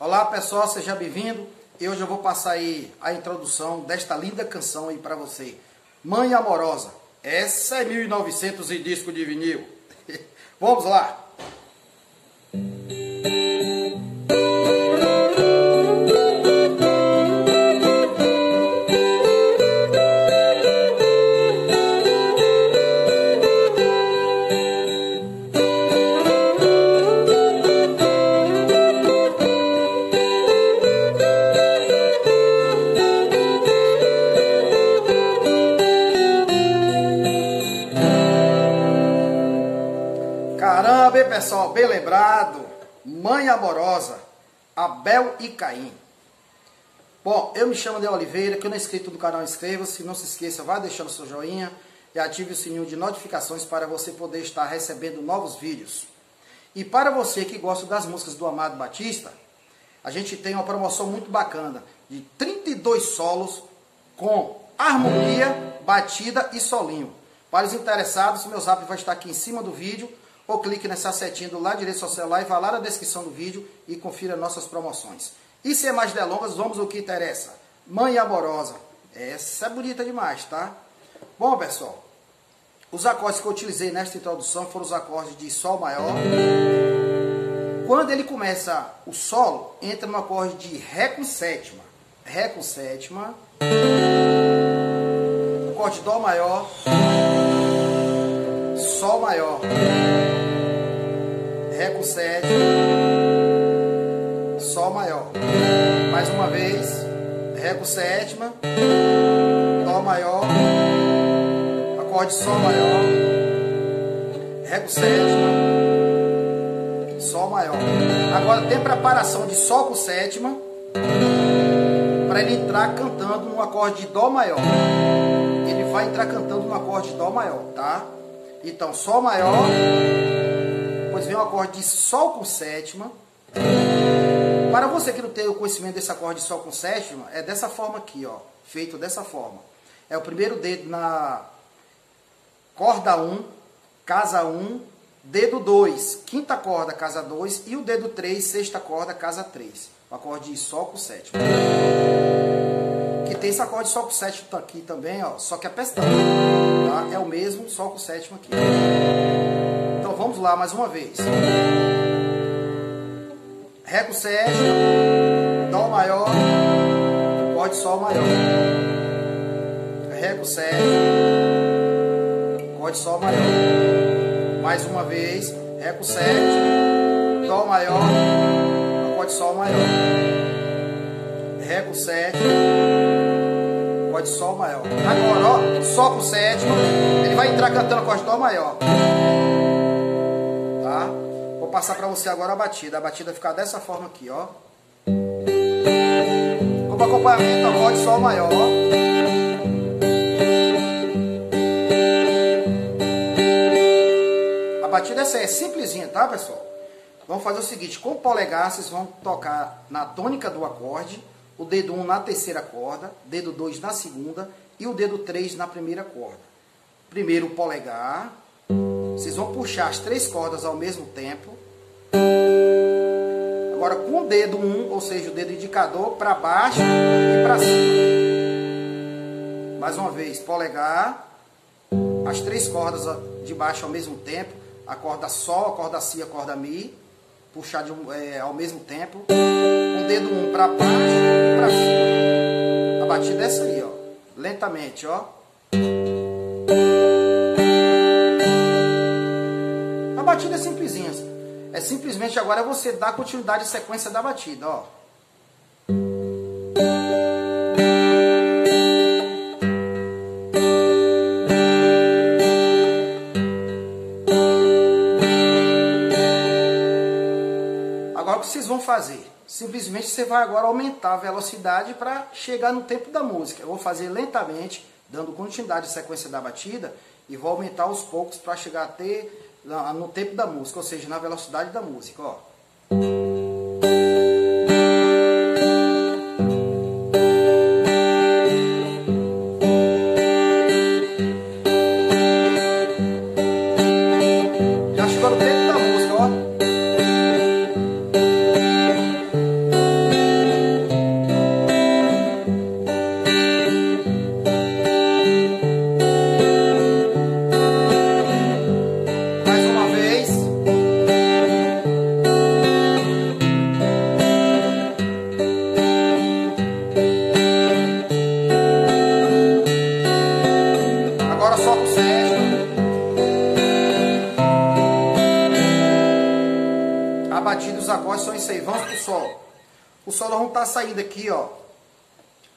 Olá pessoal, seja bem-vindo. E hoje eu vou passar aí a introdução desta linda canção aí para você. Mãe Amorosa. Essa é 1900 e disco de vinil. Vamos lá. Lembrado. Mãe amorosa, Abel e Caim. Bom, eu me chamo de Oliveira, que não é inscrito no canal, inscreva-se. Não se esqueça, vá deixando seu joinha e ative o sininho de notificações para você poder estar recebendo novos vídeos. E para você que gosta das músicas do Amado Batista, a gente tem uma promoção muito bacana de 32 solos com harmonia, batida e solinho. Para os interessados, meu zap vai estar aqui em cima do vídeo ou clique nessa setinha do lado direito do seu celular e vá lá na descrição do vídeo e confira nossas promoções. E sem mais delongas, vamos ao que interessa. Mãe Amorosa. Essa é bonita demais, tá? Bom, pessoal, os acordes que eu utilizei nesta introdução foram os acordes de Sol maior. Quando ele começa o solo, entra no acorde de Ré com sétima. Ré com sétima. Acorde Dó maior. Sol maior. Ré com sétima, Sol maior. Mais uma vez, Ré com sétima, Dó maior, acorde Sol maior, Ré com sétima, Sol maior. Agora tem preparação de Sol com sétima, para ele entrar cantando no acorde de Dó maior. Ele vai entrar cantando no acorde de Dó maior, tá? Então, Sol maior, depois vem o acorde de Sol com sétima. Para você que não tem o conhecimento desse acorde de Sol com sétima, é dessa forma aqui, ó. Feito dessa forma. É o primeiro dedo na corda 1, casa 1, dedo 2, quinta corda, casa 2, e o dedo 3, sexta corda, casa 3. O acorde de Sol com sétima. Que tem esse acorde de Sol com sétima aqui também, ó. Só que a pestana, tá? É o mesmo Sol com sétima aqui vamos lá mais uma vez. Ré com sétima, Dó maior, acorde Sol maior. Ré com sétima, acorde Sol maior. Mais uma vez, Ré com sétima, Dó maior, acorde Sol maior. Ré com acorde Sol maior. Agora, ó, Sol com sétima, ele vai entrar cantando acorde Dó maior tá? Vou passar para você agora a batida. A batida fica dessa forma aqui, ó. Como acompanhamento, acorde Sol maior. A batida essa, é simplesinha, tá, pessoal? Vamos fazer o seguinte, com o polegar vocês vão tocar na tônica do acorde, o dedo 1 na terceira corda, dedo 2 na segunda e o dedo 3 na primeira corda. Primeiro o polegar, vocês vão puxar as três cordas ao mesmo tempo. Agora com o dedo 1, um, ou seja, o dedo indicador, para baixo e para cima. Mais uma vez, polegar, as três cordas de baixo ao mesmo tempo. A corda Sol, a corda Si, a corda Mi. Puxar de, é, ao mesmo tempo. Com o dedo 1 um para baixo e para cima. A batida é essa aí, ó. Lentamente, ó. batida é simplesinha. É simplesmente agora você dar continuidade à sequência da batida, ó. Vocês vão fazer? Simplesmente você vai agora aumentar a velocidade para chegar no tempo da música. Eu vou fazer lentamente, dando continuidade à sequência da batida, e vou aumentar aos poucos para chegar a ter no tempo da música, ou seja, na velocidade da música, ó. Relação a isso aí. Vamos pro Sol. O Sol vamos estar tá saindo aqui, ó.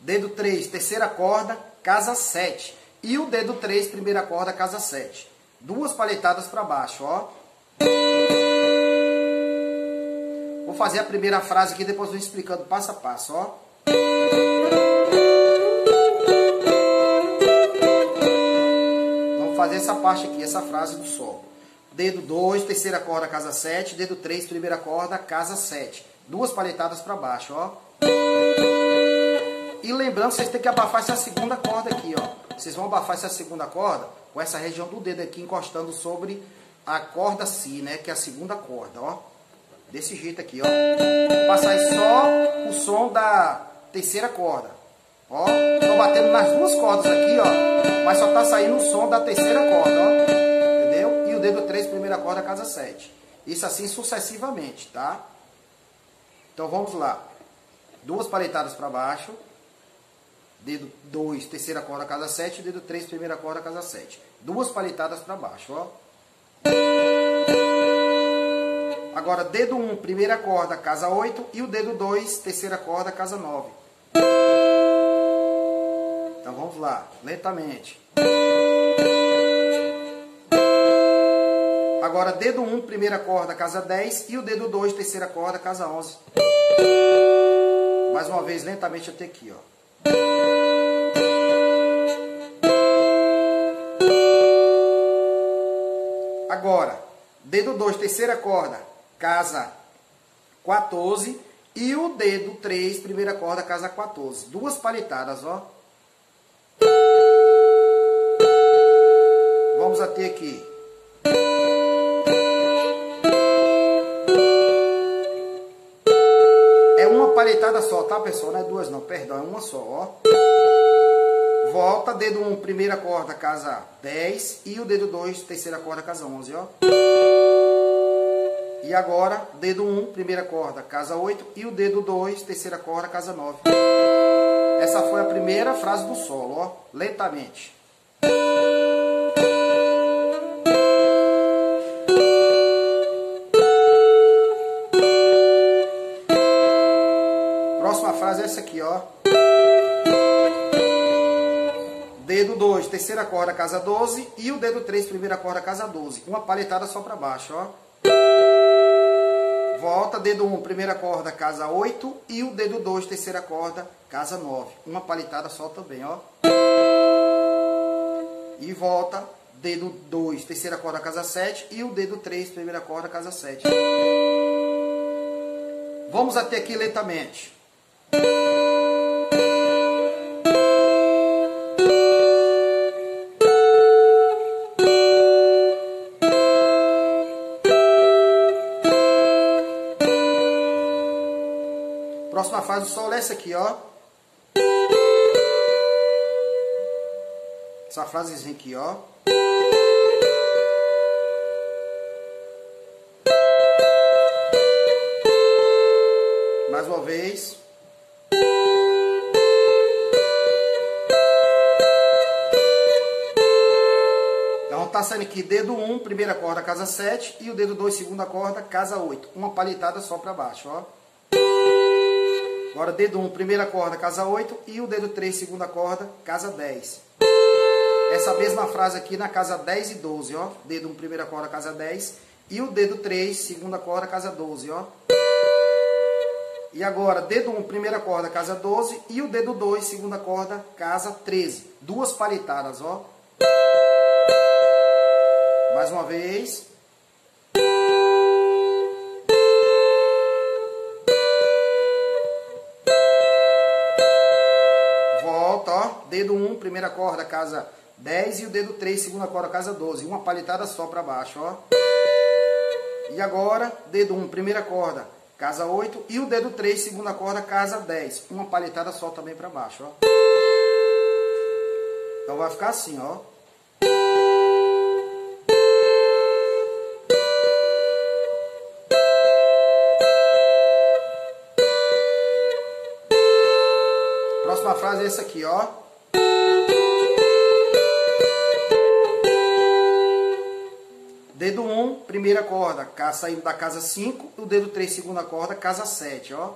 Dedo 3, terceira corda, casa 7. E o dedo 3, primeira corda, casa 7. Duas palhetadas para baixo, ó. Vou fazer a primeira frase aqui, depois vou explicando passo a passo, ó. Vamos fazer essa parte aqui, essa frase do Sol. Dedo 2, terceira corda, casa 7. Dedo 3, primeira corda, casa 7. Duas palhetadas para baixo, ó. E lembrando, vocês têm que abafar essa segunda corda aqui, ó. Vocês vão abafar essa segunda corda com essa região do dedo aqui encostando sobre a corda Si, né? Que é a segunda corda, ó. Desse jeito aqui, ó. Passar só o som da terceira corda. Ó, tô batendo nas duas cordas aqui, ó. Mas só tá saindo o som da terceira corda, ó o dedo 3, primeira corda, casa 7. Isso assim sucessivamente, tá? Então vamos lá. Duas paletadas para baixo. Dedo 2, terceira corda, casa 7. Dedo 3, primeira corda, casa 7. Duas paletadas para baixo, ó. Agora, dedo 1, um, primeira corda, casa 8. E o dedo 2, terceira corda, casa 9. Então vamos lá, lentamente. Agora, dedo 1, primeira corda, casa 10. E o dedo 2, terceira corda, casa 11. Mais uma vez, lentamente até aqui, ó. Agora, dedo 2, terceira corda, casa 14. E o dedo 3, primeira corda, casa 14. Duas palhetadas, ó. Vamos até aqui. Palhetada só, tá pessoal? Não é duas não, perdão, é uma só, ó. Volta, dedo 1, um, primeira corda, casa 10. E o dedo 2, terceira corda, casa 11, ó. E agora, dedo 1, um, primeira corda, casa 8. E o dedo 2, terceira corda, casa 9. Essa foi a primeira frase do solo, ó. Lentamente. Frase é essa aqui, ó. Dedo 2, terceira corda, casa 12. E o dedo 3, primeira corda, casa 12. Uma palhetada só para baixo, ó. Volta, dedo 1, um, primeira corda, casa 8. E o dedo 2, terceira corda, casa 9. Uma palhetada só também, ó. E volta, dedo 2, terceira corda, casa 7. E o dedo 3, primeira corda, casa 7. Vamos até aqui lentamente. Próxima fase do sol é essa aqui, ó. Essa frasezinha aqui, ó. Mais uma vez. Tá saindo aqui dedo 1, primeira corda, casa 7, e o dedo 2, segunda corda, casa 8. Uma palhetada só para baixo, ó. Agora dedo 1, primeira corda, casa 8, e o dedo 3, segunda corda, casa 10. Essa mesma frase aqui na casa 10 e 12, ó. Dedo 1, primeira corda, casa 10, e o dedo 3, segunda corda, casa 12, ó. E agora, dedo 1, primeira corda, casa 12, e o dedo 2, segunda corda, casa 13. Duas palhetadas, ó. Mais uma vez. Volta, ó. Dedo 1, primeira corda, casa 10. E o dedo 3, segunda corda, casa 12. Uma palhetada só para baixo, ó. E agora, dedo 1, primeira corda, casa 8. E o dedo 3, segunda corda, casa 10. Uma palhetada só também para baixo, ó. Então vai ficar assim, ó. Frase é essa aqui, ó. Dedo 1, um, primeira corda, saindo da casa 5. O dedo 3, segunda corda, casa 7, ó.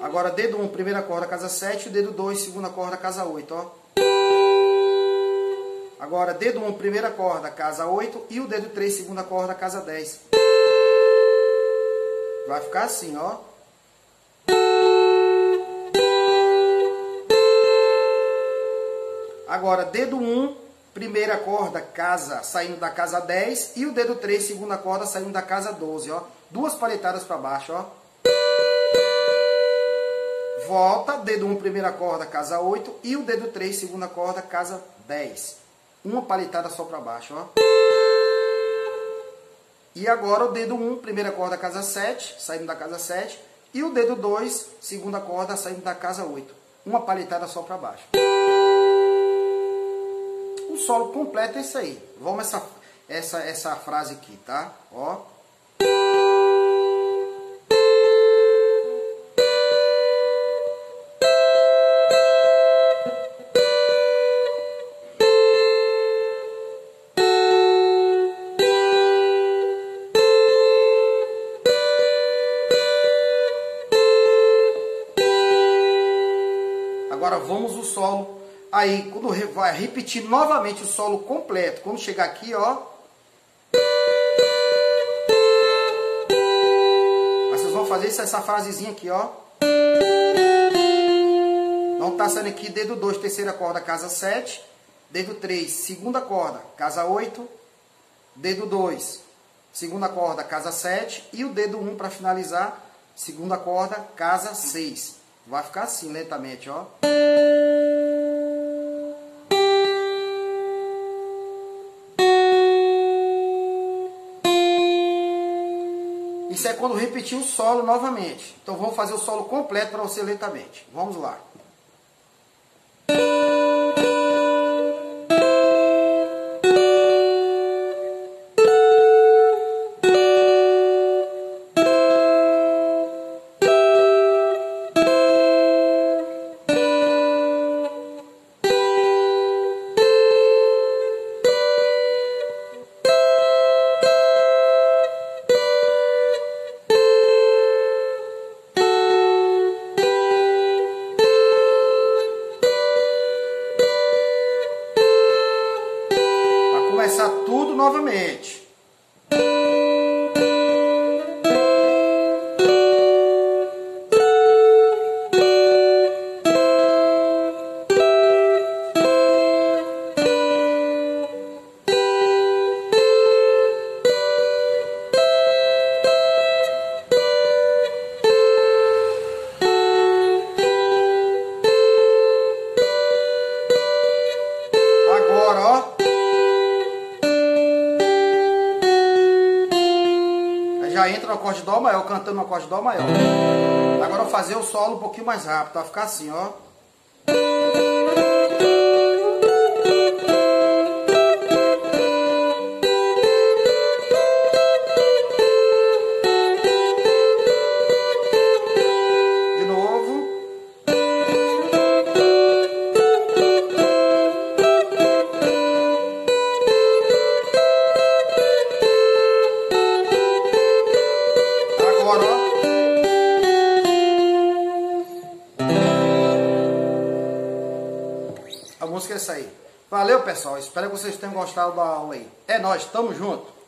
Agora, dedo 1, um, primeira corda, casa 7. O dedo 2, segunda corda, casa 8, ó. Agora, dedo 1, um, primeira corda, casa 8. E o dedo 3, segunda corda, casa 10. Vai ficar assim, ó. Agora, dedo 1, primeira corda, casa, saindo da casa 10. E o dedo 3, segunda corda, saindo da casa 12, ó. Duas paletadas para baixo, ó. Volta, dedo 1, primeira corda, casa 8. E o dedo 3, segunda corda, casa 10. Uma paletada só para baixo, ó. E agora o dedo 1, primeira corda, casa 7, saindo da casa 7. E o dedo 2, segunda corda, saindo da casa 8. Uma paletada só para baixo. O solo completo é isso aí. Vamos essa, essa, essa frase aqui, tá? Ó. Agora vamos o solo. Aí, quando vai repetir novamente o solo completo, quando chegar aqui, ó. vocês vão fazer essa frasezinha aqui, ó. Não tá saindo aqui dedo 2, terceira corda, casa 7. Dedo 3, segunda corda, casa 8. Dedo 2, segunda corda, casa 7. E o dedo 1 para finalizar, segunda corda, casa 6. Vai ficar assim lentamente, ó. Isso é quando repetir o solo novamente. Então vamos fazer o solo completo para você lentamente. Vamos lá. Começar tudo novamente. No acorde Dó maior, cantando no acorde Dó maior. Agora eu vou fazer o solo um pouquinho mais rápido, vai ficar assim, ó. Pessoal. Espero que vocês tenham gostado da aula aí. É nóis, tamo junto.